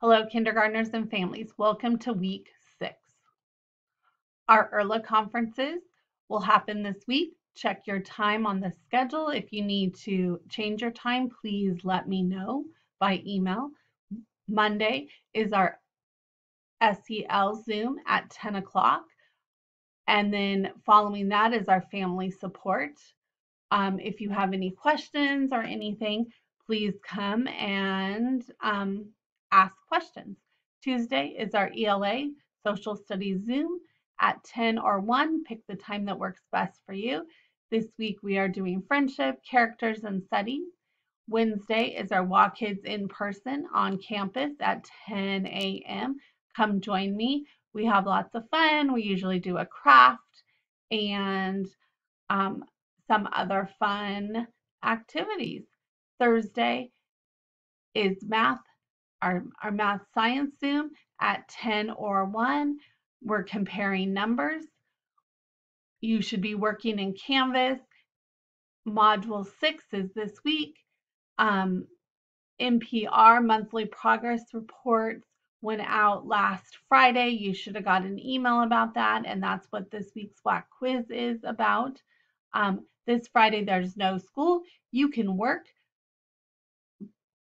Hello, kindergartners and families. Welcome to week six. Our ERLA conferences will happen this week. Check your time on the schedule. If you need to change your time, please let me know by email. Monday is our SEL Zoom at 10 o'clock. And then following that is our family support. Um, if you have any questions or anything, please come and um, ask questions. Tuesday is our ELA Social Studies Zoom at 10 or 1. Pick the time that works best for you. This week we are doing friendship, characters, and settings. Wednesday is our Walk Kids in person on campus at 10 a.m. Come join me. We have lots of fun. We usually do a craft and um, some other fun activities. Thursday is math, our, our math science Zoom at 10 or 1. We're comparing numbers. You should be working in Canvas. Module 6 is this week. Um, MPR monthly progress reports went out last Friday. You should have got an email about that, and that's what this week's WAC quiz is about. Um, this Friday, there's no school. You can work,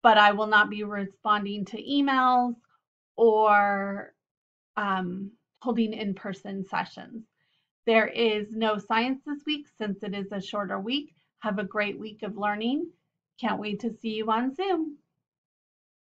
but I will not be responding to emails or um, holding in person sessions. There is no science this week since it is a shorter week. Have a great week of learning. Can't wait to see you on Zoom.